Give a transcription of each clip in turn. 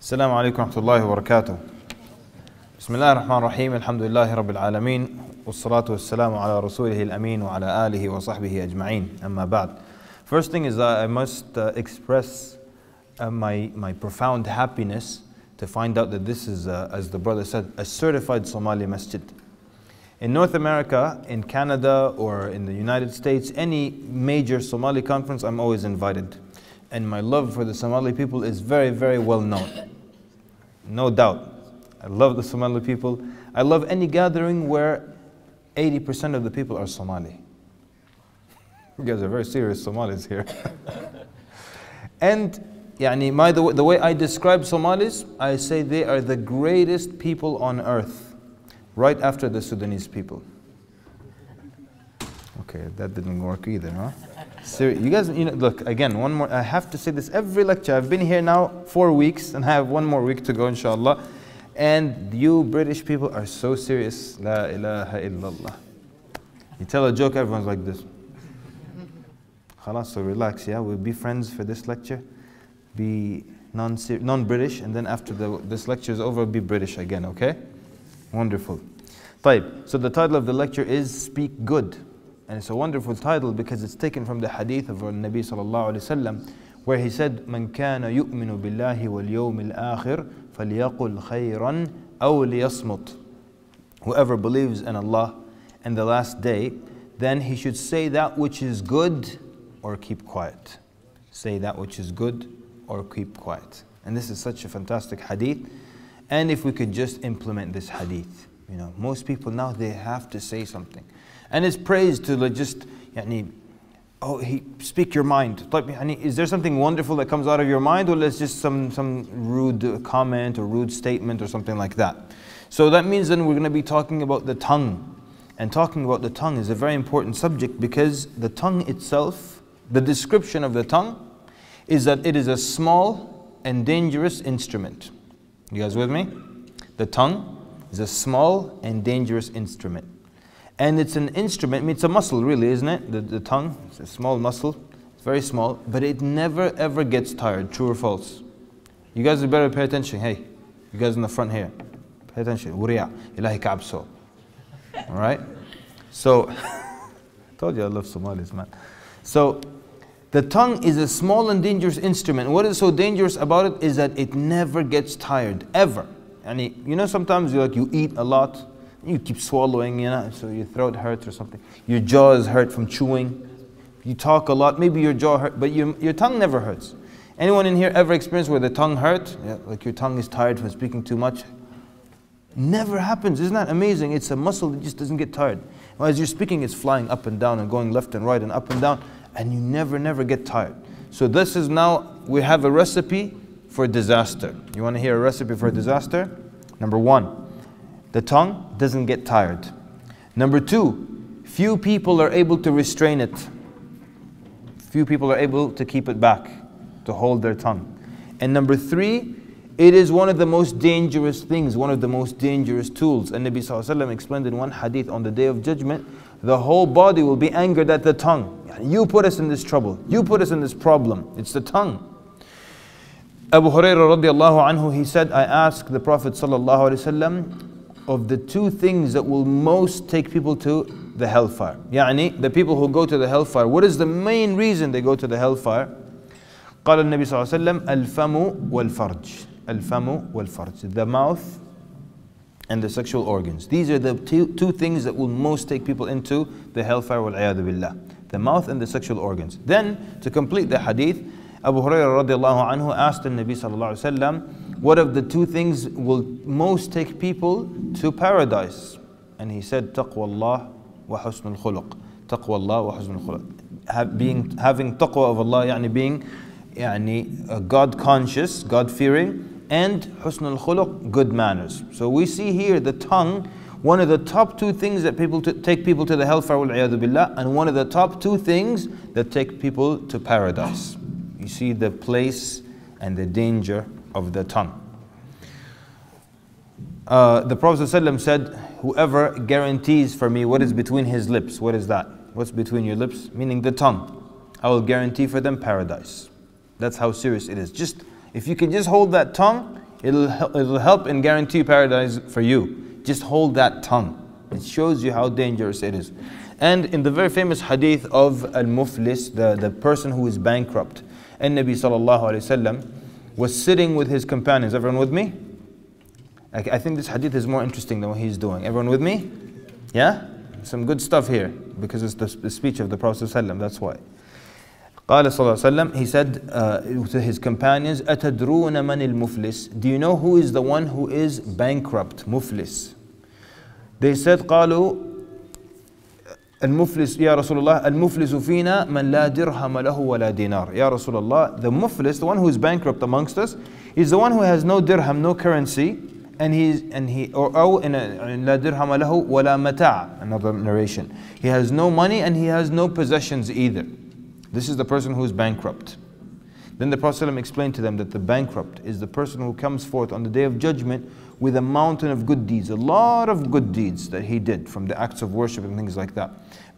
السلام عليكم ورحمة الله وبركاته بسم الله الرحمن الرحيم الحمد لله رب العالمين والصلاة والسلام على رسوله الأمين وعلى آله وصحبه أجمعين أما بعد First thing is that I must uh, express uh, my, my profound happiness to find out that this is, uh, as the brother said, a certified Somali masjid. In North America, in Canada, or in the United States, any major Somali conference, I'm always invited. and my love for the Somali people is very, very well known. No doubt. I love the Somali people. I love any gathering where 80% of the people are Somali. You guys are very serious Somalis here. and yani, my, the, the way I describe Somalis, I say they are the greatest people on earth, right after the Sudanese people. Okay, that didn't work either, huh? So you guys, you know, look again. One more. I have to say this every lecture. I've been here now four weeks, and I have one more week to go, inshallah. And you British people are so serious. La ilaha illallah. You tell a joke, everyone's like this. So relax, yeah? We'll be friends for this lecture. Be non, non British, and then after the, this lecture is over, be British again, okay? Wonderful. Type. So the title of the lecture is Speak Good. And it's a wonderful title because it's taken from the hadith of our Nabi sallallahu alayhi wasallam, where he said, من كان يؤمن بالله واليوم الآخر فليقل خيرا أو ليصمت. Whoever believes in Allah and the last day, then he should say that which is good or keep quiet. Say that which is good or keep quiet. And this is such a fantastic hadith. And if we could just implement this hadith, you know, most people now they have to say something. And it's praise to like just, yani, oh, he, speak your mind. Is there something wonderful that comes out of your mind, or is just some, some rude comment or rude statement or something like that? So that means then we're going to be talking about the tongue. And talking about the tongue is a very important subject because the tongue itself, the description of the tongue, is that it is a small and dangerous instrument. You guys with me? The tongue is a small and dangerous instrument. And it's an instrument, I mean, it's a muscle really, isn't it? The, the tongue, it's a small muscle, it's very small, but it never ever gets tired, true or false? You guys better pay attention. Hey, you guys in the front here, pay attention. Uriya, ilahi kabso. Alright? So, I told you I love Somalis, man. So, the tongue is a small and dangerous instrument. What is so dangerous about it is that it never gets tired, ever. And you know, sometimes you like you eat a lot, you keep swallowing, you know, so your throat hurts or something. Your jaw is hurt from chewing. You talk a lot, maybe your jaw hurt, but your, your tongue never hurts. Anyone in here ever experienced where the tongue hurt? Yeah, like your tongue is tired from speaking too much? Never happens. Isn't that amazing? It's a muscle that just doesn't get tired. As you're speaking, it's flying up and down and going left and right and up and down, and you never, never get tired. So this is now, we have a recipe for disaster. You want to hear a recipe for disaster? Number one, the tongue doesn't get tired. Number two, few people are able to restrain it. Few people are able to keep it back, to hold their tongue. And number three, it is one of the most dangerous things, one of the most dangerous tools. And Nabi Sallallahu explained in one hadith on the day of judgment, the whole body will be angered at the tongue. You put us in this trouble. You put us in this problem. It's the tongue. Abu Hurairah radiallahu anhu, he said, I asked the Prophet sallallahu alaihi wasallam of the two things that will most take people to the hellfire. Yani, the people who go to the hellfire, what is the main reason they go to the hellfire? قال النبي صلى الله عليه وسلم الفم والفرج الفم والفرج the mouth and the sexual organs these are the two, two things that will most take people into the hellfire والعياذ بالله the mouth and the sexual organs then to complete the hadith Abu Hurairah radiallahu anhu asked the Nabi sallallahu alaihi wasallam what of the two things will most take people to paradise and he said taqwa Allah wa husnul khuluq taqwa Allah wa husnul khuluq being having taqwa of Allah يعني being يعني God conscious God fearing and husnul khuluq good manners so we see here the tongue one of the top two things that people to, take people to the hellfire billah, and one of the top two things that take people to paradise you see the place and the danger of the tongue. Uh, the Prophet ﷺ said, Whoever guarantees for me what is between his lips, what is that? What's between your lips? Meaning the tongue. I will guarantee for them paradise. That's how serious it is. Just if you can just hold that tongue, It'll, it'll help and guarantee paradise for you. Just hold that tongue. It shows you how dangerous it is. And in the very famous hadith of Al-Muflis, the, the person who is bankrupt, and Nabi sallallahu alayhi wasallam was sitting with his companions. Everyone with me? I, I think this hadith is more interesting than what he's doing. Everyone with me? Yeah? Some good stuff here because it's the, the speech of the Prophet ﷺ, that's why. قال صلى الله عليه وسلم, he said uh, to his companions, أتدرون من المفلس? Do you know who is the one who is bankrupt, muflis? They said, قالوا Al-Muflis, رسول الله al-muflis fina man la dirham wa la dinar. Ya Rasulullah, the Muflis, the one who is bankrupt amongst us, is the one who has no dirham, no currency, and he's, and he, or, or in la dirham wa la another narration. He has no money and he has no possessions either. This is the person who is bankrupt. Then the Prophet ﷺ explained to them that the bankrupt is the person who comes forth on the day of judgment with a mountain of good deeds, a lot of good deeds that he did from the acts of worship and things like that.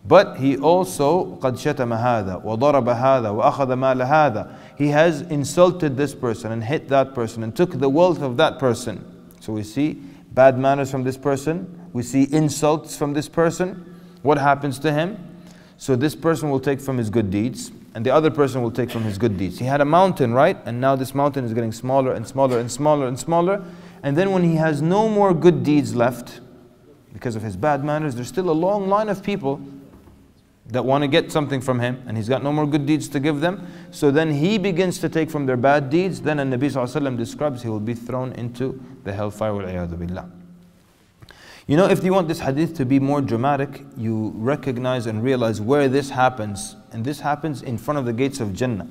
But he also قد شتم هذا وضرب هذا وأخذ مال هذا. He has insulted this person and hit that person and took the wealth of that person. So we see bad manners from this person. We see insults from this person. What happens to him? So this person will take from his good deeds and the other person will take from his good deeds. He had a mountain, right? And now this mountain is getting smaller and smaller and smaller and smaller. and then when he has no more good deeds left, because of his bad manners, there's still a long line of people that want to get something from him and he's got no more good deeds to give them. So then he begins to take from their bad deeds. Then and Nabi Wasallam describes he will be thrown into the hellfire. Billah. You know, if you want this hadith to be more dramatic, you recognize and realize where this happens. And this happens in front of the gates of Jannah.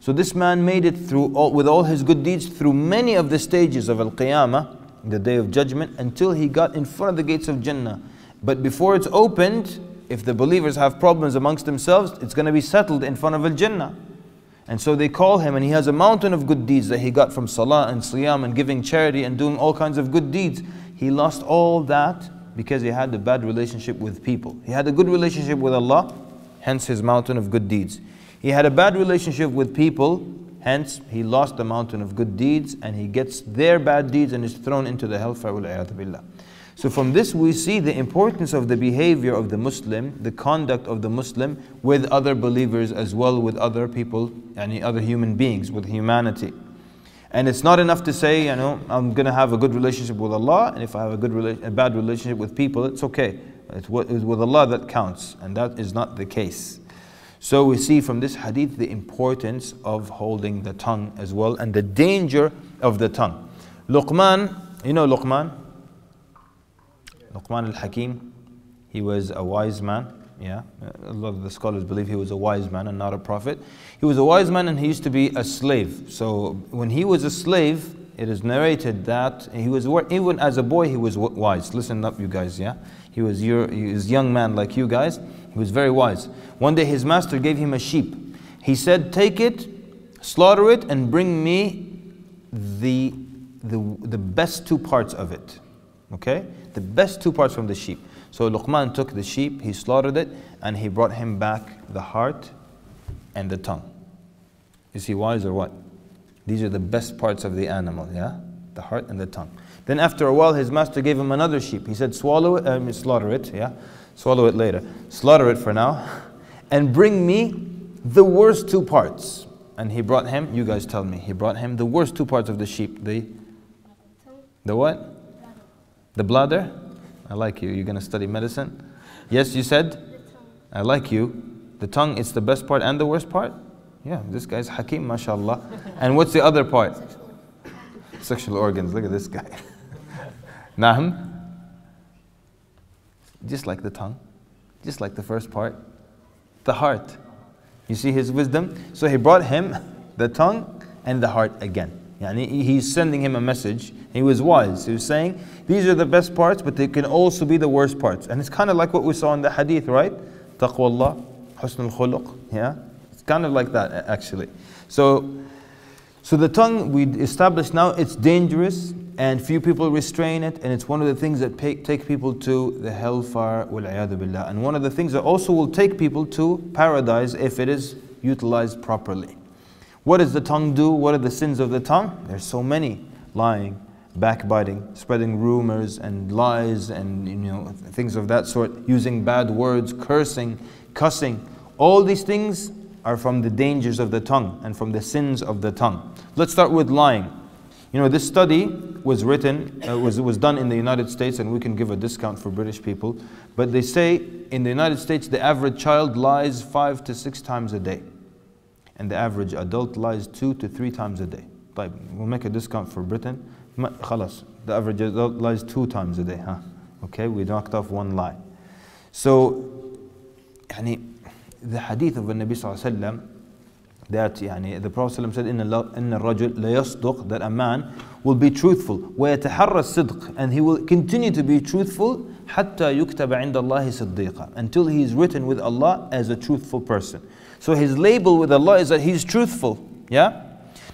So this man made it through all, with all his good deeds through many of the stages of Al-Qiyamah, the day of judgment, until he got in front of the gates of Jannah. But before it's opened, if the believers have problems amongst themselves, it's going to be settled in front of Al-Jannah. And so they call him and he has a mountain of good deeds that he got from Salah and Siyam and giving charity and doing all kinds of good deeds. He lost all that because he had a bad relationship with people. He had a good relationship with Allah, hence his mountain of good deeds. He had a bad relationship with people, hence he lost the mountain of good deeds and he gets their bad deeds and is thrown into the hellfire. So from this we see the importance of the behavior of the Muslim, the conduct of the Muslim with other believers as well with other people, any other human beings, with humanity. And it's not enough to say, you know, I'm going to have a good relationship with Allah, and if I have a good a bad relationship with people, it's okay. It's with Allah that counts, and that is not the case. So we see from this hadith the importance of holding the tongue as well, and the danger of the tongue. Luqman, you know Luqman? Luqman al-Hakim, he was a wise man. Yeah, a lot of the scholars believe he was a wise man and not a prophet. He was a wise man and he used to be a slave. So when he was a slave, it is narrated that he was even as a boy he was wise. Listen up, you guys. Yeah, he was your he was young man like you guys. He was very wise. One day his master gave him a sheep. He said, "Take it, slaughter it, and bring me the the the best two parts of it." Okay, the best two parts from the sheep. So Luqman took the sheep, he slaughtered it, and he brought him back the heart and the tongue. Is he wise or what? These are the best parts of the animal, yeah? The heart and the tongue. Then after a while, his master gave him another sheep. He said, swallow it, um, slaughter it, yeah? Swallow it later. Slaughter it for now, and bring me the worst two parts. And he brought him, you guys tell me, he brought him the worst two parts of the sheep. The, the what? The bladder? I like you. You're going to study medicine? Yes, you said? I like you. The tongue, it's the best part and the worst part? Yeah, this guy's Hakim, mashallah. And what's the other part? Sexual organs. Look at this guy. Nahm? Just like the tongue, just like the first part. The heart. You see his wisdom? So he brought him the tongue and the heart again. Yani he's sending him a message. He was wise. He was saying, these are the best parts, but they can also be the worst parts. And it's kind of like what we saw in the hadith, right? Taqwa Allah, husn al-khuluq. Yeah? It's kind of like that, actually. So, so the tongue, we established now, it's dangerous and few people restrain it and it's one of the things that pay, take people to the hellfire billah. and one of the things that also will take people to paradise if it is utilized properly what does the tongue do what are the sins of the tongue there's so many lying, backbiting, spreading rumors and lies and you know things of that sort, using bad words, cursing, cussing. All these things are from the dangers of the tongue and from the sins of the tongue. Let's start with lying. You know, this study was written, uh, was, was done in the United States, and we can give a discount for British people. But they say in the United States, the average child lies five to six times a day. And the average adult lies two to three times a day. We'll make a discount for Britain. خلاص, the average adult lies two times a day. Huh? Okay, we knocked off one lie. So, يعني, the hadith of the Nabi صلى الله عليه وسلم that يعني, the Prophet ﷺ said إن, إن الرجل ليصدق that a man will be truthful ويتحرى الصدق and he will continue to be truthful حتى يكتب عند الله صديقا until he is written with Allah as a truthful person. So his label with Allah is that he's truthful. Yeah?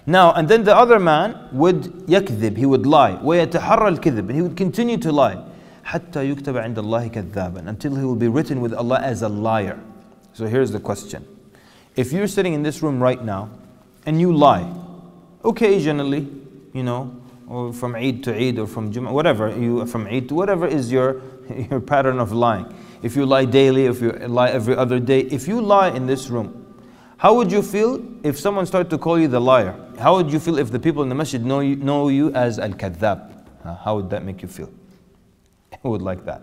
Now, and then the other man would يكذب, he would lie. ويتحرى الكذب, and he would continue to lie. حتى يكتب عند الله كذابا until he will be written with Allah as a liar. So here's the question. If you're sitting in this room right now and you lie, occasionally, you know, or from Eid to Eid or from Jummah, whatever, you from Eid to whatever is your, your pattern of lying. If you lie daily, if you lie every other day, if you lie in this room, how would you feel if someone started to call you the liar? How would you feel if the people in the masjid know you, know you as al-kadhab? How would that make you feel? I would like that.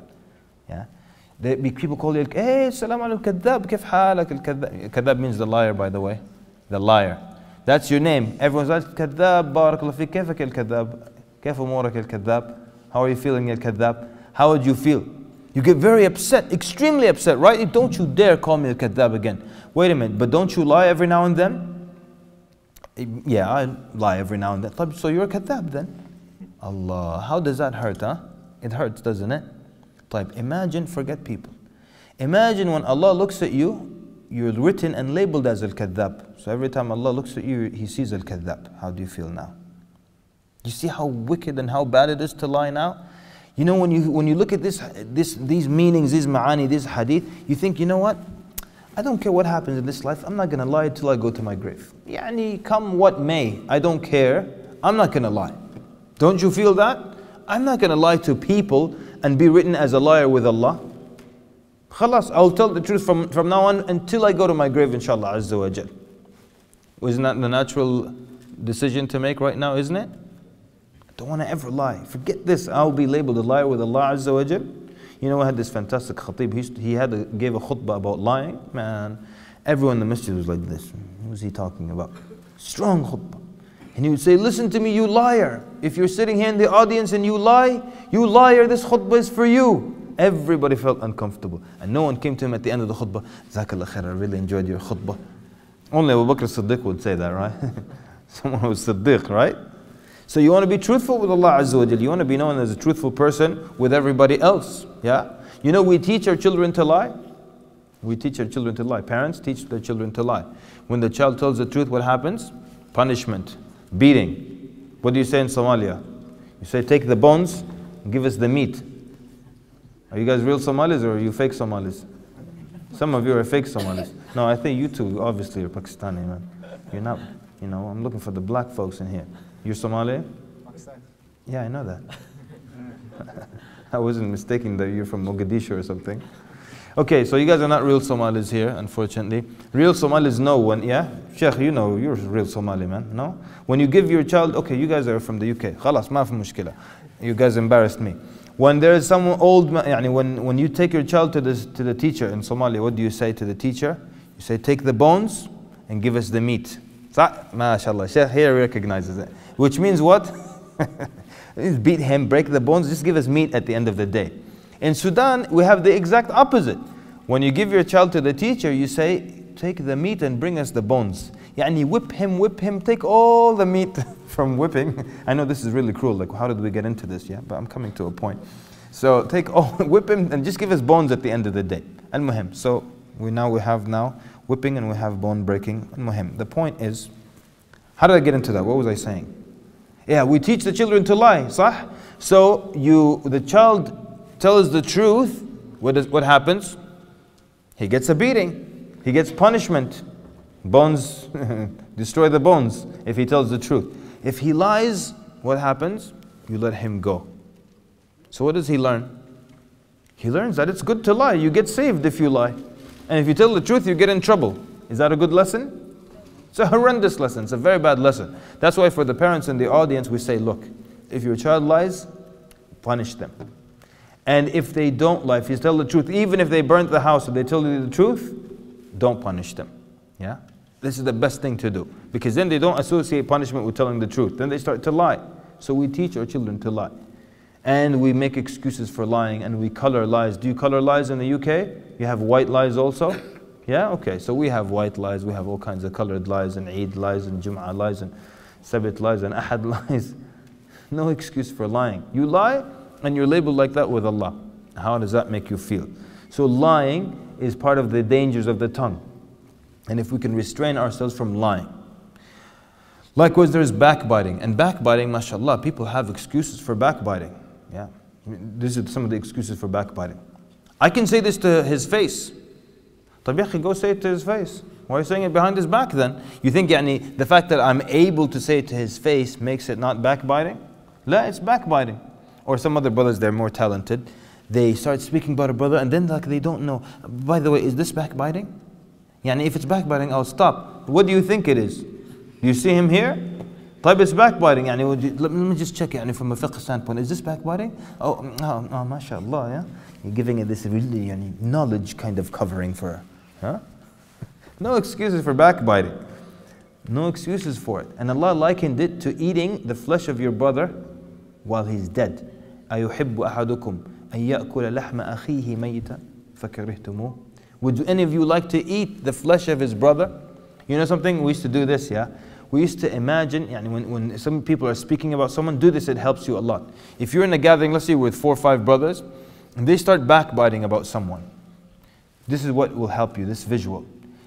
Yeah. They, people call you, hey, salam alaikum, kadhab, kif halak. Kadhab means the liar, by the way. The liar. That's your name. Everyone's like, kadhab, barakallah fi, kifak al-kadhab, kif umurak al-kadhab. How are you feeling, al-kadhab? How would you feel? You get very upset, extremely upset, right? Don't you dare call me al-kadhab again. Wait a minute, but don't you lie every now and then? Yeah, I lie every now and then. So you're a kadhab then. Allah, how does that hurt, huh? It hurts, doesn't it? طيب, imagine, forget people. Imagine when Allah looks at you, you're written and labeled as al-kadhab. So every time Allah looks at you, He sees al-kadhab. How do you feel now? You see how wicked and how bad it is to lie now? You know, when you, when you look at this, this, these meanings, these ma'ani, this hadith, you think, you know what? I don't care what happens in this life, I'm not going to lie till I go to my grave. Yani, come what may, I don't care, I'm not going to lie. Don't you feel that? I'm not going to lie to people and be written as a liar with Allah. Khalas, I'll tell the truth from, from now on until I go to my grave, inshallah, Azza wa Jal. Isn't that the natural decision to make right now, isn't it? I don't want to ever lie. Forget this, I'll be labeled a liar with Allah Azza wa Jal. You know, I had this fantastic khatib, he, he had a, gave a khutbah about lying. Man, everyone in the masjid was like this. What was he talking about? Strong khutbah. And he would say, Listen to me, you liar. If you're sitting here in the audience and you lie, you liar, this khutbah is for you. Everybody felt uncomfortable. And no one came to him at the end of the khutbah, Zakallah khair, I really enjoyed your khutbah. Only Abu Bakr Siddiq would say that, right? Someone who's Siddiq, right? So you want to be truthful with Allah Azza wa You want to be known as a truthful person with everybody else. Yeah? You know, we teach our children to lie. We teach our children to lie. Parents teach their children to lie. When the child tells the truth, what happens? Punishment beating. What do you say in Somalia? You say, take the bones, give us the meat. Are you guys real Somalis or are you fake Somalis? Some of you are fake Somalis. No, I think you two, obviously, are Pakistani, man. You're not, you know, I'm looking for the black folks in here. You're Somali? Pakistan. Yeah, I know that. I wasn't mistaken that you're from Mogadishu or something. Okay, so you guys are not real Somalis here, unfortunately. Real Somalis know when, yeah? Sheikh, you know, you're a real Somali man, no? When you give your child, okay, you guys are from the UK. خلاص, ما في مشكلة. You guys embarrassed me. When there is someone old, يعني when, when you take your child to the, to the teacher in Somalia, what do you say to the teacher? You say, take the bones and give us the meat. صح? MashaAllah. Sheikh here recognizes it. Which means what? beat him, break the bones, just give us meat at the end of the day. In Sudan, we have the exact opposite. When you give your child to the teacher, you say, take the meat and bring us the bones. Yani whip him, whip him, take all the meat from whipping. I know this is really cruel, like how did we get into this? Yeah, but I'm coming to a point. So take all, whip him and just give us bones at the end of the day. Al-Muhim. So we now we have now whipping and we have bone breaking. Al-Muhim. The point is, how did I get into that? What was I saying? Yeah, we teach the children to lie, sah? So you, the child tells the truth, what, is, what happens? He gets a beating. He gets punishment. Bones, destroy the bones if he tells the truth. If he lies, what happens? You let him go. So what does he learn? He learns that it's good to lie. You get saved if you lie. And if you tell the truth, you get in trouble. Is that a good lesson? It's a horrendous lesson. It's a very bad lesson. That's why for the parents in the audience, we say, look, if your child lies, punish them. And if they don't lie, if you tell the truth, even if they burnt the house, if they tell you the truth, don't punish them. Yeah? This is the best thing to do. Because then they don't associate punishment with telling the truth. Then they start to lie. So we teach our children to lie. And we make excuses for lying and we color lies. Do you color lies in the UK? You have white lies also? Yeah? Okay. So we have white lies, we have all kinds of colored lies and Eid lies and Jum'ah lies and Sabbath lies and Ahad lies. No excuse for lying. You lie and you're labeled like that with Allah. How does that make you feel? So lying is part of the dangers of the tongue. And if we can restrain ourselves from lying. Likewise, there is backbiting. And backbiting, mashallah, people have excuses for backbiting. Yeah. I mean, these are some of the excuses for backbiting. I can say this to his face. طب go say it to his face. Why are you saying it behind his back then? You think يعني, the fact that I'm able to say it to his face makes it not backbiting? La, it's backbiting. Or some other brothers, they're more talented. They start speaking about a brother and then like they don't know. By the way, is this backbiting? Yani if it's backbiting, I'll stop. What do you think it is? Do you see him here? طيب it's backbiting يعني let me just check يعني from a fiqh standpoint is this backbiting oh, oh, oh mashallah yeah you're giving it this really يعني knowledge kind of covering for huh no excuses for backbiting no excuses for it and Allah likened it to eating the flesh of your brother while he's dead أيحب أحدكم أن يأكل لحم أخيه ميتا فكرهتموه would any of you like to eat the flesh of his brother you know something we used to do this yeah we used to imagine, yani when, when some people are speaking about someone, do this, it helps you a lot. If you're in a gathering, let's say with four or five brothers, and they start backbiting about someone, this is what will help you, this visual.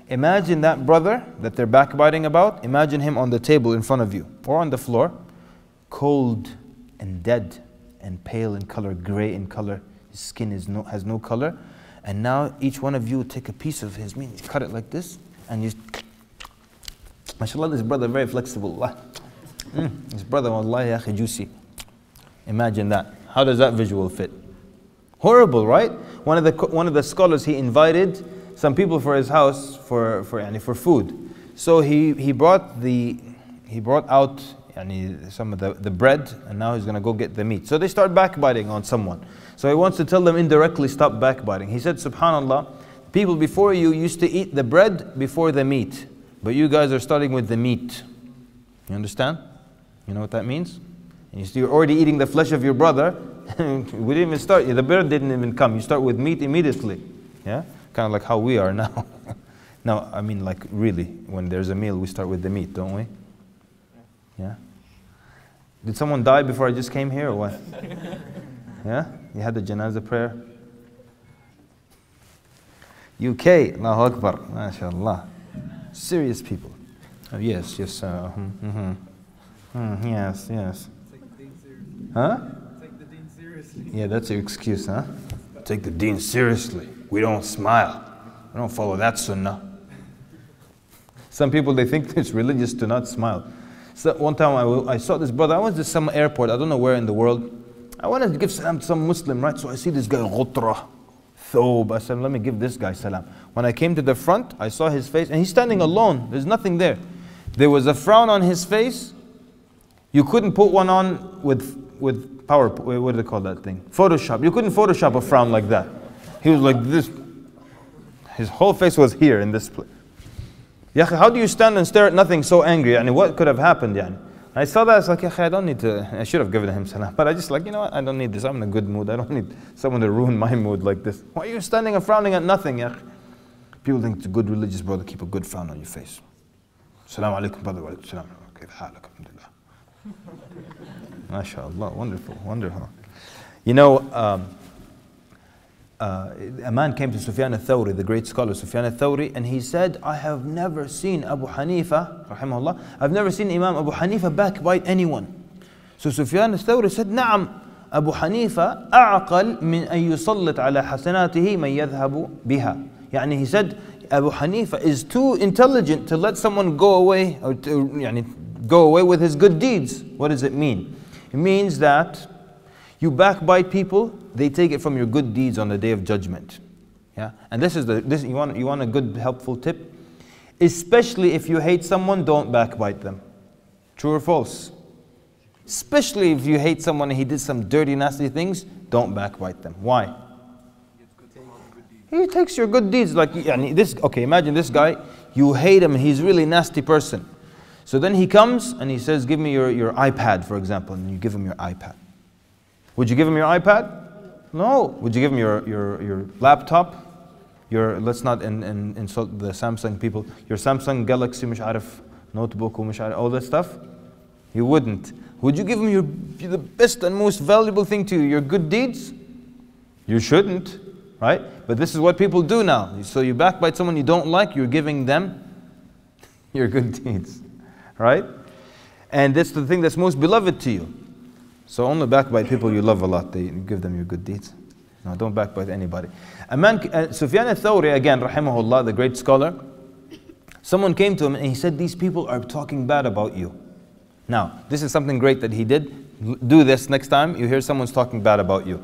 Imagine that brother that they're backbiting about, imagine him on the table in front of you, or on the floor, cold and dead and pale in color, gray in color, his skin is no, has no color. And now each one of you take a piece of his meat, cut it like this, and you MashaAllah, this brother very flexible. Mm, this brother, wallahi, akhi, juicy. Imagine that. How does that visual fit? Horrible, right? One of the, one of the scholars, he invited some people for his house for, for, for food. So he, he brought the, he brought out yani, some of the, the bread and now he's going to go get the meat. So they start backbiting on someone. So he wants to tell them indirectly, stop backbiting. He said, subhanAllah, people before you used to eat the bread before the meat. But you guys are starting with the meat. You understand? You know what that means? You're already eating the flesh of your brother. we didn't even start. The bread didn't even come. You start with meat immediately. Yeah? Kind of like how we are now. now, I mean, like really, when there's a meal, we start with the meat, don't we? Yeah? Did someone die before I just came here or what? yeah? You had the janazah prayer? UK, Allahu Akbar, MashaAllah. Serious people. Oh, yes, yes. Uh, mm-hmm. Mm, yes, yes. Huh? Yeah, that's your excuse, huh? Take the deen seriously. We don't smile. We don't follow that sunnah. Some people, they think it's religious to not smile. So one time I, I saw this brother, I was at some airport, I don't know where in the world. I wanted to give salam to some Muslim, right? So I see this guy, Ghutra, Thob. I said, let me give this guy salam. When I came to the front, I saw his face, and he's standing alone. There's nothing there. There was a frown on his face. You couldn't put one on with, with power, eh, what do they call that thing? Photoshop. You couldn't Photoshop a frown like that. He was like this. His whole face was here in this place. Ya how do you stand and stare at nothing so angry? Yani, what could have happened? Yani? I saw that, I was like, yeah, I don't need to, I should have given him salam. But I just like, you know what, I don't need this. I'm in a good mood. I don't need someone to ruin my mood like this. Why are you standing and frowning at nothing, ya? People think it's a good religious brother, keep a good frown on your face. Salam alaikum, brother. Salaam alaikum. Alhamdulillah. MashaAllah, wonderful, wonderful. You know, um, uh, a man came to Sufyan al-Thawri, the great scholar Sufyan al-Thawri, and he said, I have never seen Abu Hanifa, rahimahullah, I've never seen Imam Abu Hanifa backbite anyone. So Sufyan al-Thawri said, نعم, Abu Hanifa أعقل من أن يسلط على حسناته من يذهب بها. Yani he said, Abu Hanifa is too intelligent to let someone go away or to yani, go away with his good deeds. What does it mean? It means that you backbite people, they take it from your good deeds on the day of judgment. Yeah? And this is the this you want you want a good helpful tip? Especially if you hate someone, don't backbite them. True or false? Especially if you hate someone and he did some dirty, nasty things, don't backbite them. Why? He takes your good deeds. Like this, okay, imagine this guy, you hate him, he's really nasty person. So then he comes and he says, Give me your, your iPad, for example, and you give him your iPad. Would you give him your iPad? No. Would you give him your, your, your laptop? Your, let's not in, in, insult the Samsung people. Your Samsung Galaxy مش عارف notebook ومش عارف all that stuff? You wouldn't. Would you give him your, the best and most valuable thing to you, your good deeds? You shouldn't, right? But this is what people do now. So you backbite someone you don't like, you're giving them your good deeds, right? And that's the thing that's most beloved to you. So only backbite people you love a lot. They give them your good deeds. No, don't backbite anybody. A man, uh, Sufyan al-Thawri, again, rahimahullah, the great scholar, someone came to him and he said, these people are talking bad about you. Now, this is something great that he did. Do this next time you hear someone's talking bad about you.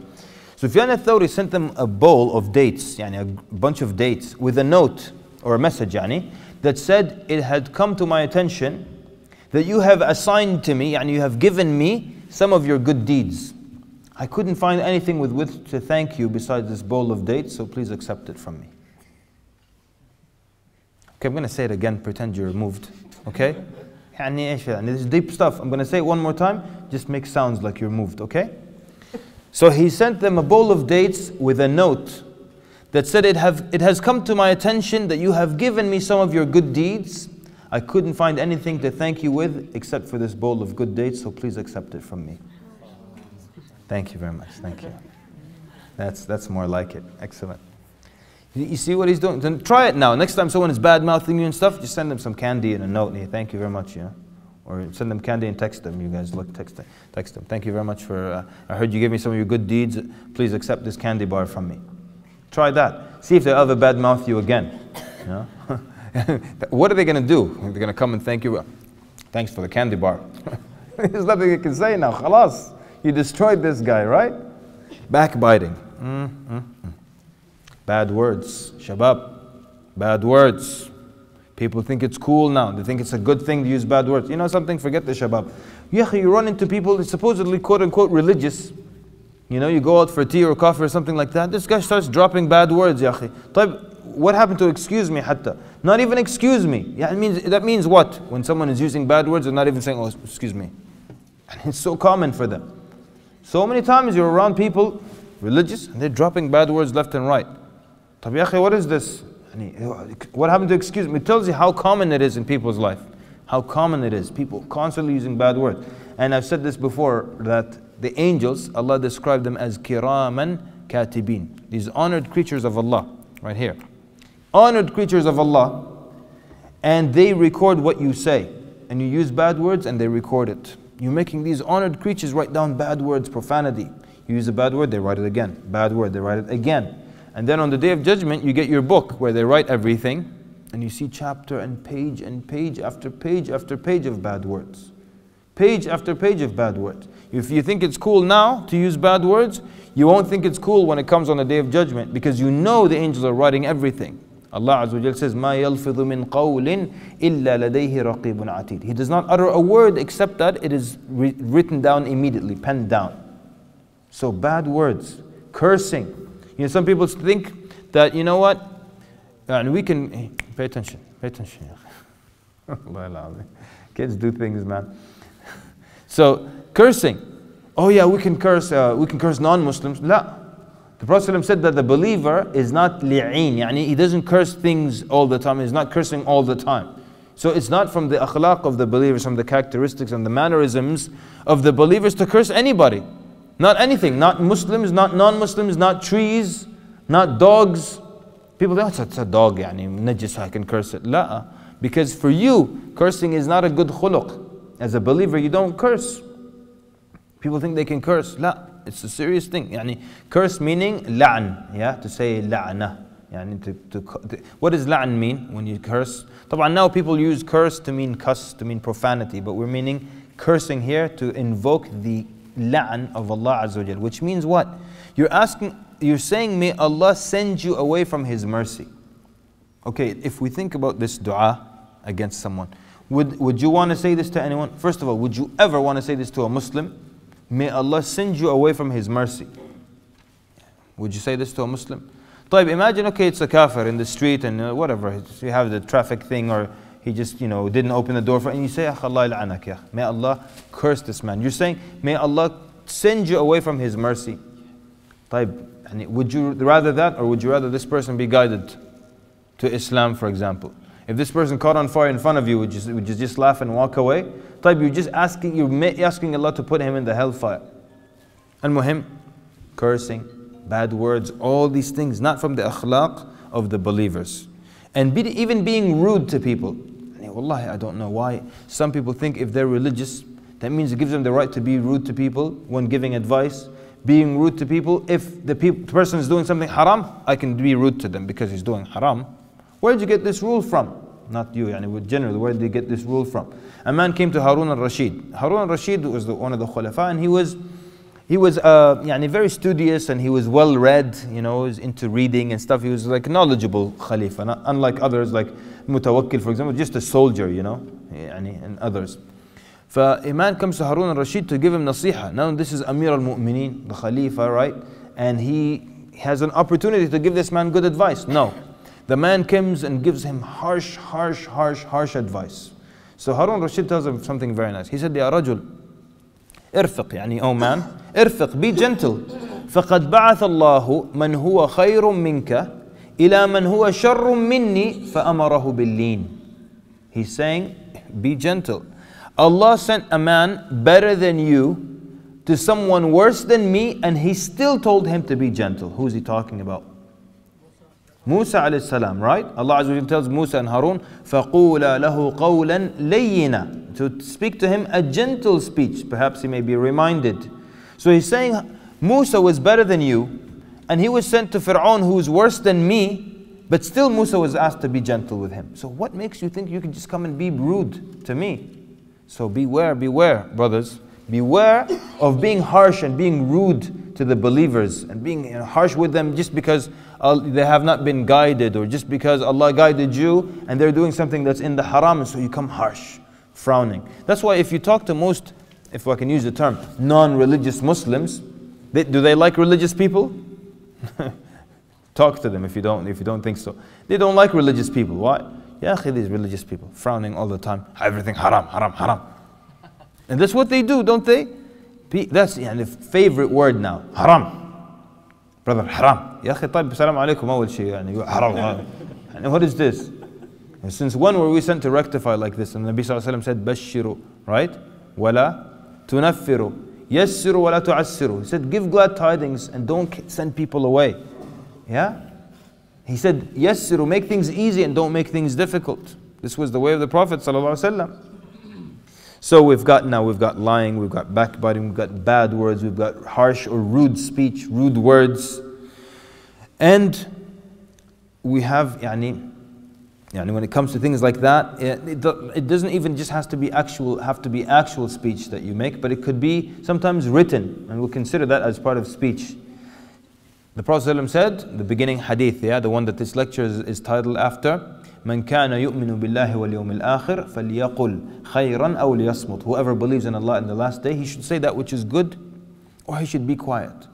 Sufyan al-Thawri sent them a bowl of dates, yani a bunch of dates, with a note or a message, yani, that said, it had come to my attention that you have assigned to me, and you have given me some of your good deeds. I couldn't find anything with which to thank you besides this bowl of dates, so please accept it from me. Okay, I'm going to say it again, pretend you're moved. Okay? Eh, this is deep stuff. I'm going to say it one more time, just make sounds like you're moved, okay? So he sent them a bowl of dates with a note that said, it, have, it has come to my attention that you have given me some of your good deeds. I couldn't find anything to thank you with except for this bowl of good dates, so please accept it from me. Thank you very much. Thank you. That's, that's more like it. Excellent. You see what he's doing? Then try it now. Next time someone is bad mouthing you and stuff, just send them some candy and a note. And thank you very much, you know. Or send them candy and text them. You guys look, text them. Text them. Thank you very much for. Uh, I heard you gave me some of your good deeds. Please accept this candy bar from me. Try that. See if they ever bad mouth you again. You know? what are they going to do? They're going to come and thank you. Thanks for the candy bar. There's nothing you can say now. Khalas. You destroyed this guy, right? Backbiting. Mm, mm, mm. Bad words. Shabab. Bad words. People think it's cool now. They think it's a good thing to use bad words. You know something? Forget the shabab. You run into people supposedly quote unquote religious. You know, you go out for tea or coffee or something like that. This guy starts dropping bad words, ya What happened to excuse me hatta? Not even excuse me. Yeah, it means, that means what? When someone is using bad words, they're not even saying, oh, excuse me. And it's so common for them. So many times you're around people, religious, and they're dropping bad words left and right. Tabi what is this? Eh, what happened to excuse me? It tells you how common it is in people's life. How common it is. People constantly using bad words. And I've said this before that the angels, Allah described them as kiraman katibin. These honored creatures of Allah, right here. Honored creatures of Allah, and they record what you say. And you use bad words and they record it. You're making these honored creatures write down bad words, profanity. You use a bad word, they write it again. Bad word, they write it again. And then on the day of judgment, you get your book where they write everything, and you see chapter and page and page after page after page of bad words. Page after page of bad words. If you think it's cool now to use bad words, you won't think it's cool when it comes on the day of judgment because you know the angels are writing everything. Allah Azza wa says, مَا يَلْفِظُ مِنْ قَوْلٍ إِلَّا لَدَيْهِ رَقِيبٌ عَتِيدٌ He does not utter a word except that it is written down immediately, penned down. So bad words, cursing. You know, some people think that, you know what, and we can, pay attention, pay attention. Kids do things, man. So cursing. Oh yeah, we can curse, uh, we can curse non-Muslims. La. the Prophet said that the believer is not li'een, yani he doesn't curse things all the time, he's not cursing all the time. So it's not from the akhlaq of the believers, from the characteristics and the mannerisms of the believers to curse anybody. Not anything, not Muslims, not non-Muslims, not trees, not dogs. People think, oh, it's a dog, yani, najis, I can curse it. La, because for you, cursing is not a good khuluq. As a believer, you don't curse. People think they can curse. La, it's a serious thing. Yani, curse meaning la'an, yeah, to say la'na. Yani to, to, to, what does la'an mean when you curse? طبعا now people use curse to mean cuss, to mean profanity, but we're meaning cursing here to invoke the la'an of Allah Azza wa which means what? You're asking, you're saying, may Allah send you away from His mercy. Okay, if we think about this dua against someone, would, would you want to say this to anyone? First of all, would you ever want to say this to a Muslim? may Allah send you away from His mercy. Would you say this to a Muslim? Taib, imagine, okay, it's a kafir in the street and uh, whatever, you have the traffic thing or he just, you know, didn't open the door for and you say, ah, May Allah curse this man. You're saying, may Allah send you away from His mercy. Taib, and would you rather that or would you rather this person be guided to Islam, for example? If this person caught on fire in front of you, would you, would you just laugh and walk away? طيب, you're just asking, you're asking Allah to put him in the hellfire. And muhim, cursing, bad words, all these things, not from the akhlaq of the believers. And be, even being rude to people. Wallahi, I don't know why. Some people think if they're religious, that means it gives them the right to be rude to people when giving advice. Being rude to people, if the person is doing something haram, I can be rude to them because he's doing haram. Where did you get this rule from? Not you, yani, generally, where did you get this rule from? A man came to Harun al-Rashid. Harun al-Rashid was the, one of the khulafa and he was he was uh, yani very studious and he was well read, you know, was into reading and stuff. He was like knowledgeable Khalifa, not, unlike others like Mutawakkil, for example, just a soldier, you know, yani, and others. فا a man comes to Harun al-Rashid to give him nasiha. Now this is Amir al-Mu'mineen, the Khalifa, right? And he has an opportunity to give this man good advice. No. The man comes and gives him harsh, harsh, harsh, harsh advice. So Harun al-Rashid tells him something very nice. He said, Ya Rajul, ارفق يعني oh man ارفق be gentle فقد بعث الله من هو خير منك إلى من هو شر مني فأمره باللين He's saying be gentle Allah sent a man better than you to someone worse than me and he still told him to be gentle Who is he talking about? Musa alayhi salam, right? Allah Azza wa tells Musa and Harun, فَقُولَا لَهُ قَوْلًا لَيِّنًا To speak to him a gentle speech. Perhaps he may be reminded. So he's saying, Musa was better than you, and he was sent to Fir'aun who was worse than me, but still Musa was asked to be gentle with him. So what makes you think you can just come and be rude to me? So beware, beware, brothers. Beware of being harsh and being rude to the believers and being you know, harsh with them just because uh, they have not been guided or just because Allah guided you and they're doing something that's in the haram, so you come harsh, frowning. That's why if you talk to most, if I can use the term, non-religious Muslims, they, do they like religious people? talk to them if you don't if you don't think so. They don't like religious people. Why? Yeah, these religious people frowning all the time. Everything haram, haram, haram. And that's what they do, don't they? That's the favorite word now. Haram. brother حرام يا أخي طيب السلام عليكم أول شيء يعني حرام يعني what is this and since when were we sent to rectify like this and Nabi صلى الله عليه وسلم said بشروا right ولا تنفروا يسروا ولا تعسروا he said give glad tidings and don't send people away yeah he said يسروا make things easy and don't make things difficult this was the way of the Prophet صلى الله عليه وسلم so we've got now, we've got lying, we've got backbiting, we've got bad words, we've got harsh or rude speech, rude words. And we have, yani, yani when it comes to things like that, it, it doesn't even just has to be actual, have to be actual speech that you make, but it could be sometimes written, and we'll consider that as part of speech. The Prophet said, the beginning hadith, yeah, the one that this lecture is, is titled after, من كان يؤمن بالله wal الآخر فليقل خيرا أو aw. Whoever believes in Allah in the last day, he should say that which is good or he should be quiet.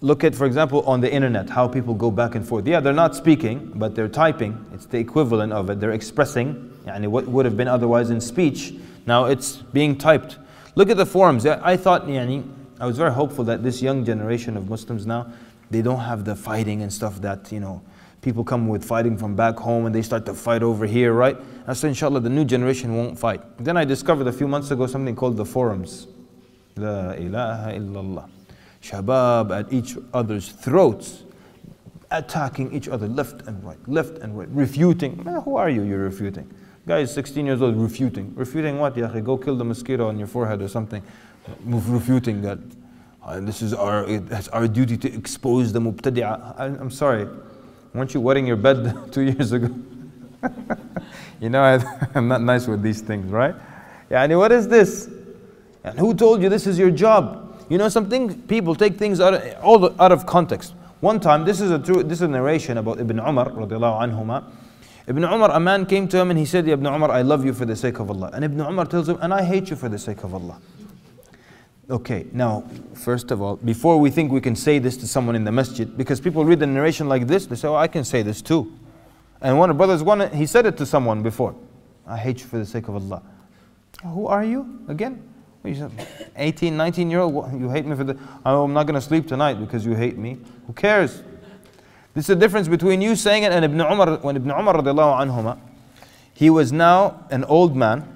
Look at, for example, on the internet, how people go back and forth. Yeah, they're not speaking, but they're typing. It's the equivalent of it. They're expressing and what would have been otherwise in speech. Now it's being typed. Look at the forums. I thought, I was very hopeful that this young generation of Muslims now, they don't have the fighting and stuff that, you know, people come with fighting from back home and they start to fight over here, right? I said, inshallah, the new generation won't fight. Then I discovered a few months ago something called the forums. La ilaha illallah. Shabab at each other's throats, attacking each other left and right, left and right, refuting. Man, who are you? You're refuting. Guy is 16 years old, refuting. Refuting what? Ya go kill the mosquito on your forehead or something. Refuting that. Uh, this is our, it's our duty to expose the mubtadi'ah. I'm sorry. Weren't you wetting your bed two years ago? you know, I, am not nice with these things, right? Yeah, and what is this? And who told you this is your job? You know something? People take things out of, all out of context. One time, this is a true, this is a narration about Ibn Umar radiallahu anhuma. Ibn Umar, a man came to him and he said, Ibn Umar, I love you for the sake of Allah. And Ibn Umar tells him, and I hate you for the sake of Allah. Okay, now, first of all, before we think we can say this to someone in the masjid, because people read the narration like this, they say, oh, I can say this too. And one of the brothers, one, he said it to someone before. I hate you for the sake of Allah. Who are you again? 18, 19 year old, you hate me for the, oh, I'm not going to sleep tonight because you hate me. Who cares? This is the difference between you saying it and Ibn Umar, when Ibn Umar anhuma, he was now an old man,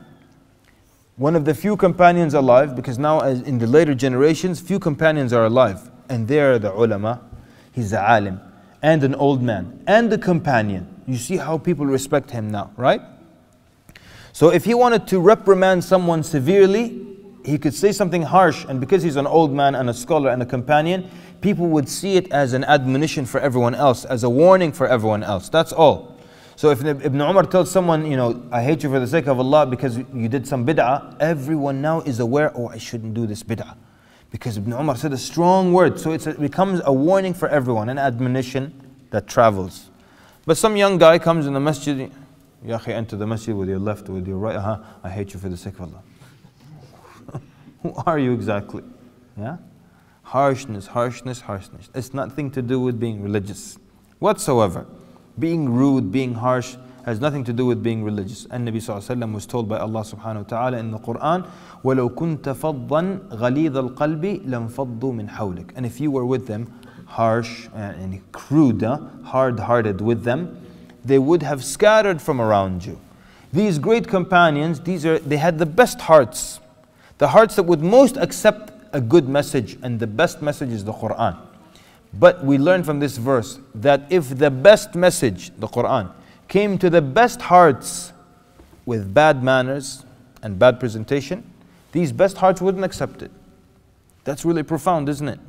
one of the few companions alive, because now in the later generations, few companions are alive. And they are the ulama, he's the alim, and an old man, and the companion. You see how people respect him now, right? So if he wanted to reprimand someone severely, he could say something harsh, and because he's an old man and a scholar and a companion, people would see it as an admonition for everyone else, as a warning for everyone else. That's all. So if Ibn Umar tells someone, you know, I hate you for the sake of Allah because you did some bid'ah, everyone now is aware, oh, I shouldn't do this bid'ah. Because Ibn Umar said a strong word, so it becomes a warning for everyone, an admonition that travels. But some young guy comes in the masjid, Ya enter the masjid with your left, with your right, uh-huh, I hate you for the sake of Allah. Who are you exactly? Yeah? Harshness, harshness, harshness. It's nothing to do with being religious whatsoever Being rude, being harsh has nothing to do with being religious. And Nabi Sallallahu was told by Allah subhanahu wa ta'ala in the Quran, وَلَوْ كُنْتَ فَضًّا غَلِيظَ الْقَلْبِ لَنْفَضُّوا مِنْ حَوْلِكَ And if you were with them, harsh and crude, hard-hearted with them, they would have scattered from around you. These great companions, these are, they had the best hearts. The hearts that would most accept a good message, and the best message is the Quran. But we learn from this verse that if the best message, the Quran, came to the best hearts with bad manners and bad presentation, these best hearts wouldn't accept it. That's really profound, isn't it?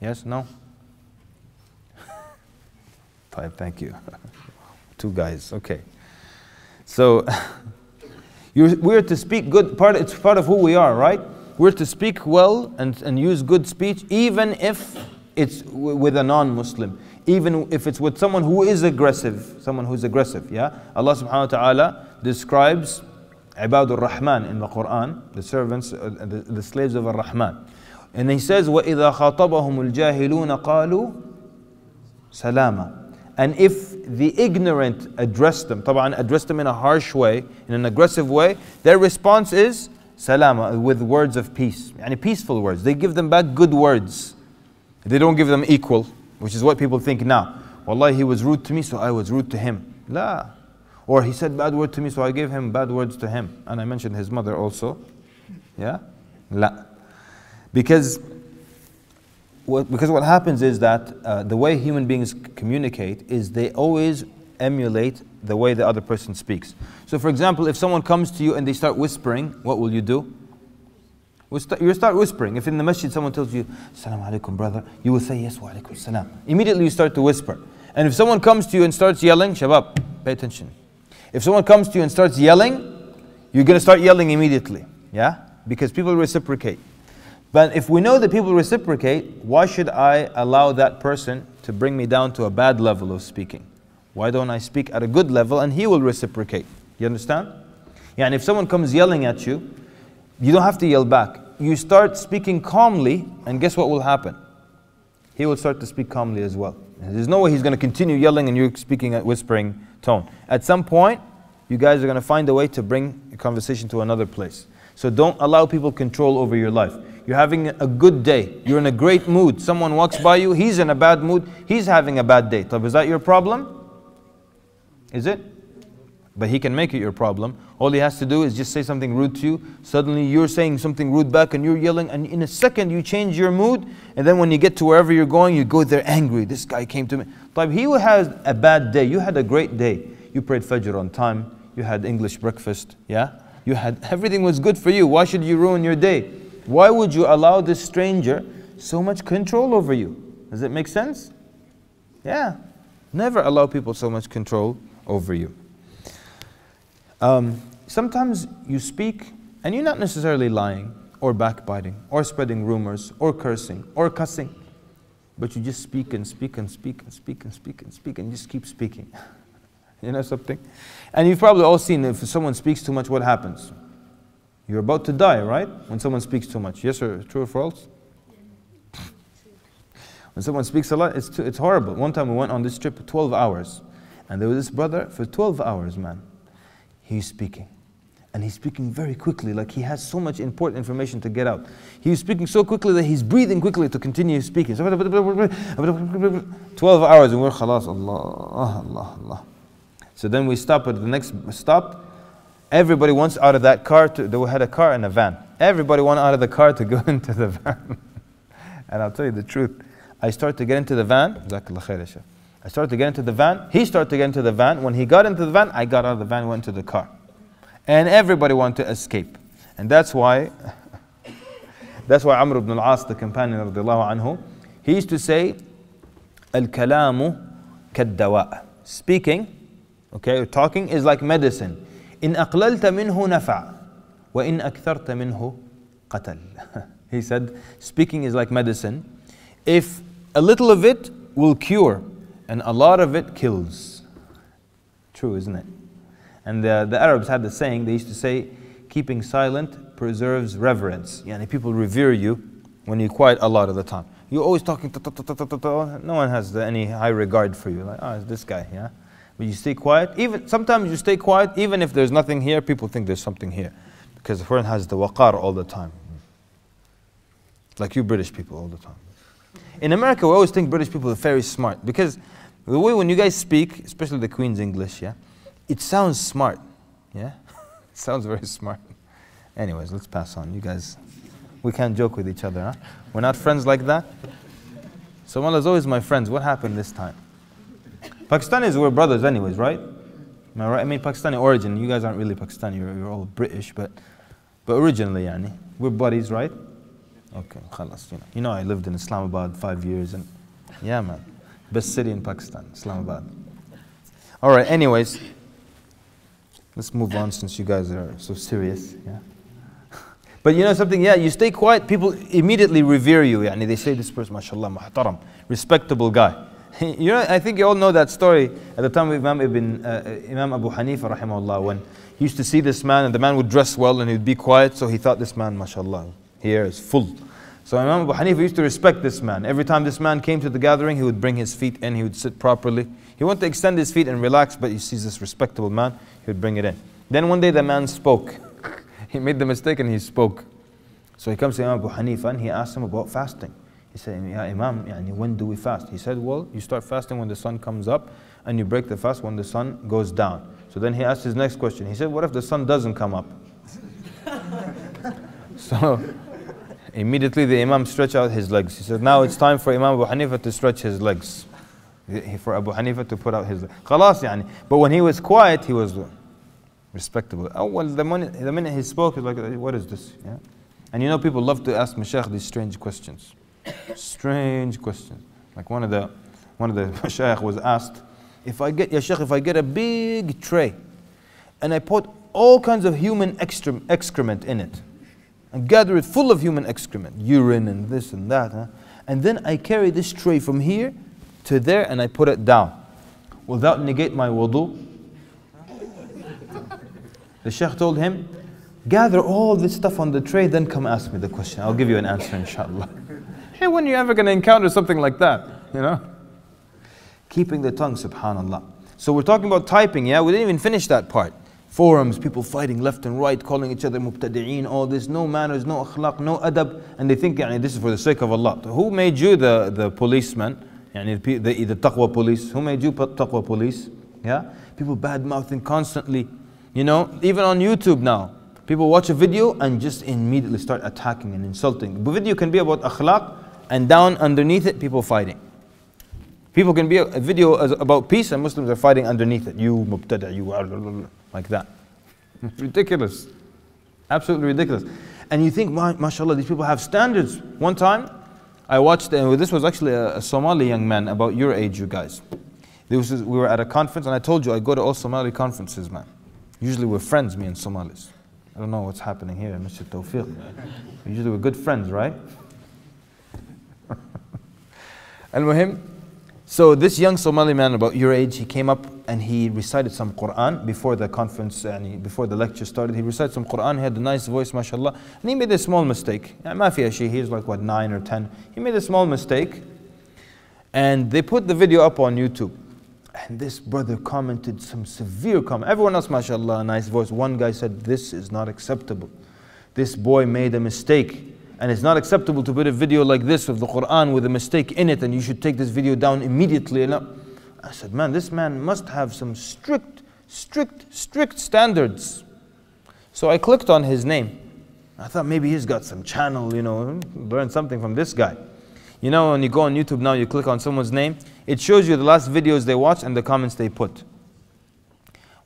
Yes? No? Five, thank you. Two guys, okay. So, we're to speak good, part, it's part of who we are, right? We're to speak well and, and use good speech, even if it's with a non-Muslim, even if it's with someone who is aggressive, someone who is aggressive. Yeah, Allah Subhanahu wa Taala describes Ibadur Rahman in the Quran, the servants, uh, the, the slaves of Ar-Rahman, and He says, وَإِذَا خَاطَبَهُمُ الْجَاهِلُونَ قَالُوا سَلَامًا And if the ignorant address them, طبعا address them in a harsh way, in an aggressive way, their response is salama, with words of peace, and peaceful words. They give them back good words. They don't give them equal, which is what people think now. Wallahi, he was rude to me, so I was rude to him. La. Or he said bad word to me, so I gave him bad words to him. And I mentioned his mother also. Yeah? La. Because what, because what happens is that uh, the way human beings communicate is they always emulate the way the other person speaks. So, for example, if someone comes to you and they start whispering, what will you do? You start whispering. If in the masjid someone tells you, Salam alaikum, brother, you will say, Yes, wa alaikum salam. Immediately you start to whisper. And if someone comes to you and starts yelling, Shabab, pay attention. If someone comes to you and starts yelling, you're going to start yelling immediately. Yeah? Because people reciprocate. But if we know that people reciprocate, why should I allow that person to bring me down to a bad level of speaking? Why don't I speak at a good level and he will reciprocate? You understand? Yeah, and if someone comes yelling at you, you don't have to yell back. You start speaking calmly, and guess what will happen? He will start to speak calmly as well. There's no way he's going to continue yelling and you're speaking at whispering tone. At some point, you guys are going to find a way to bring the conversation to another place. So don't allow people control over your life. You're having a good day. You're in a great mood. Someone walks by you. He's in a bad mood. He's having a bad day. Is that your problem? Is it? But he can make it your problem. All he has to do is just say something rude to you. Suddenly you're saying something rude back and you're yelling, and in a second you change your mood. And then when you get to wherever you're going, you go there angry. This guy came to me. But he has a bad day. You had a great day. You prayed Fajr on time. You had English breakfast. Yeah? You had everything was good for you. Why should you ruin your day? Why would you allow this stranger so much control over you? Does it make sense? Yeah. Never allow people so much control over you. Um, sometimes you speak and you're not necessarily lying or backbiting or spreading rumors or cursing or cussing, but you just speak and speak and speak and speak and speak and speak and just keep speaking. you know something? And you've probably all seen if someone speaks too much, what happens? You're about to die, right? When someone speaks too much. Yes or true or false? when someone speaks a lot, it's, too, it's horrible. One time we went on this trip 12 hours. And there was this brother for 12 hours, man. He's speaking. And he's speaking very quickly, like he has so much important information to get out. He was speaking so quickly that he's breathing quickly to continue speaking. 12 hours and we're khalas, Allah, Allah, Allah. So then we stop at the next stop. Everybody wants out of that car. To, they had a car and a van. Everybody wanted out of the car to go into the van. and I'll tell you the truth. I start to get into the van. I started to get into the van. He started to get into the van. When he got into the van, I got out of the van, went to the car. And everybody wanted to escape. And that's why, that's why Amr ibn al-As, the companion of anhu, he used to say, Al-kalamu kaddawa. Speaking, okay, talking is like medicine. In aqlalta minhu nafa' wa in minhu qatal. He said, speaking is like medicine. If a little of it will cure, and a lot of it kills. True, isn't it? And the, the Arabs had the saying, they used to say, keeping silent preserves reverence. Yani people revere you when you're quiet a lot of the time. You're always talking, no one has any high regard for you. Like, oh, it's this guy, yeah? But you stay quiet. Even Sometimes you stay quiet, even if there's nothing here, people think there's something here. Because the foreign has the waqar all the time. Like you British people all the time. In America, we always think British people are very smart because the way when you guys speak, especially the Queen's English, yeah, it sounds smart. Yeah? it sounds very smart. Anyways, let's pass on. You guys, we can't joke with each other, huh? We're not friends like that? Somalia's always my friends. What happened this time? Pakistanis were brothers anyways, right? Am I right? I mean, Pakistani origin. You guys aren't really Pakistani. You're, you're all British, but, but originally, yani, we're buddies, right? Okay, khalas. You know, you know, I lived in Islamabad five years, and yeah, man. Best city in Pakistan, Islamabad. All right, anyways, let's move on since you guys are so serious. Yeah. But you know something, yeah, you stay quiet, people immediately revere you. Yani they say this person, mashallah, muhtaram, respectable guy. you know, I think you all know that story at the time of Imam, Ibn, uh, Imam Abu Hanifa, rahimahullah, when he used to see this man and the man would dress well and he'd be quiet, so he thought this man, mashallah, here is full so Imam Abu Hanifa used to respect this man. Every time this man came to the gathering, he would bring his feet in, he would sit properly. He wanted to extend his feet and relax, but he sees this respectable man, he would bring it in. Then one day the man spoke. he made the mistake and he spoke. So he comes to Imam Abu Hanifa and he asked him about fasting. He said, Ya Imam, when do we fast? He said, Well, you start fasting when the sun comes up and you break the fast when the sun goes down. So then he asked his next question. He said, What if the sun doesn't come up? so Immediately the Imam stretched out his legs. He said, now it's time for Imam Abu Hanifa to stretch his legs. For Abu Hanifa to put out his legs. Khalas yani. But when he was quiet, he was respectable. Oh, well, the minute, the minute he spoke, he's like, what is this? Yeah? And you know people love to ask Mashaykh these strange questions. strange questions. Like one of the, one of the Mashaykh was asked, if I get, Ya Shaykh, if I get a big tray and I put all kinds of human excrement in it, and gather it full of human excrement, urine and this and that. Huh? And then I carry this tray from here to there and I put it down. Will that negate my wudu? The Shaykh told him, gather all this stuff on the tray, then come ask me the question. I'll give you an answer, inshallah. hey, when are you ever going to encounter something like that? You know? Keeping the tongue, subhanallah. So we're talking about typing, yeah? We didn't even finish that part forums, people fighting left and right, calling each other mubtadi'een, all this, no manners, no akhlaq, no adab, and they think this is for the sake of Allah. Who made you the, the policeman? Yani the, the, the taqwa police. Who made you taqwa police? Yeah? People bad mouthing constantly. You know, even on YouTube now, people watch a video and just immediately start attacking and insulting. The video can be about akhlaq, and down underneath it, people fighting. People can be a, a video about peace, and Muslims are fighting underneath it. You mubtadi', you are like that. ridiculous. Absolutely ridiculous. And you think, mashallah, these people have standards. One time, I watched, and this was actually a, a Somali young man about your age, you guys. This Was, we were at a conference, and I told you I go to all Somali conferences, man. Usually we're friends, me and Somalis. I don't know what's happening here, Mr. Tawfiq. Usually we're good friends, right? Al-Muhim, so this young Somali man about your age, he came up and he recited some Quran before the conference, yani before the lecture started. He recited some Quran, he had a nice voice, mashallah. And he made a small mistake. He was like, what, 9 or 10. He made a small mistake. And they put the video up on YouTube. And this brother commented some severe comment. Everyone else, mashallah, a nice voice. One guy said, This is not acceptable. This boy made a mistake. And it's not acceptable to put a video like this of the Quran with a mistake in it, and you should take this video down immediately. And I said, Man, this man must have some strict, strict, strict standards. So I clicked on his name. I thought maybe he's got some channel, you know, learn something from this guy. You know, when you go on YouTube now, you click on someone's name, it shows you the last videos they watched and the comments they put.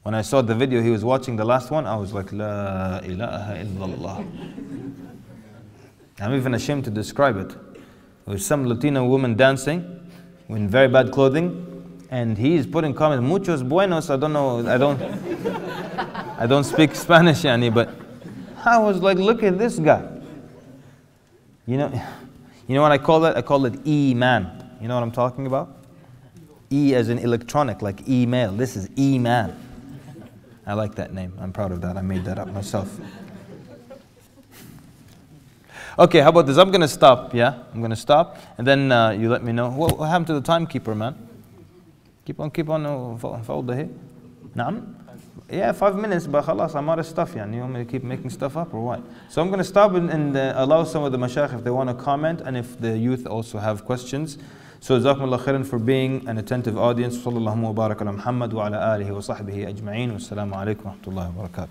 When I saw the video he was watching, the last one, I was like, La ilaha illallah. I'm even ashamed to describe it. There was some Latino woman dancing in very bad clothing, and he is putting comments, muchos buenos. I don't know, I don't, I don't speak Spanish, yani, but I was like, look at this guy. You know, you know what I call that? I call it E-man. You know what I'm talking about? E as in electronic, like email. This is E-man. I like that name. I'm proud of that. I made that up myself. Okay, how about this? I'm going to stop, yeah? I'm going to stop, and then uh, you let me know. What, what happened to the timekeeper, man? Keep on, keep on, فوضى here. نعم? Yeah, five minutes, but خلاص, I'm out of stuff, yeah. You want me to keep making stuff up or what? So I'm going to stop and, and uh, allow some of the mashayikh if they want to comment, and if the youth also have questions. So جزاكم khairan for being an attentive audience. صلى الله وبارك على محمد وعلى آله وصحبه أجمعين والسلام عليكم ورحمة الله وبركاته.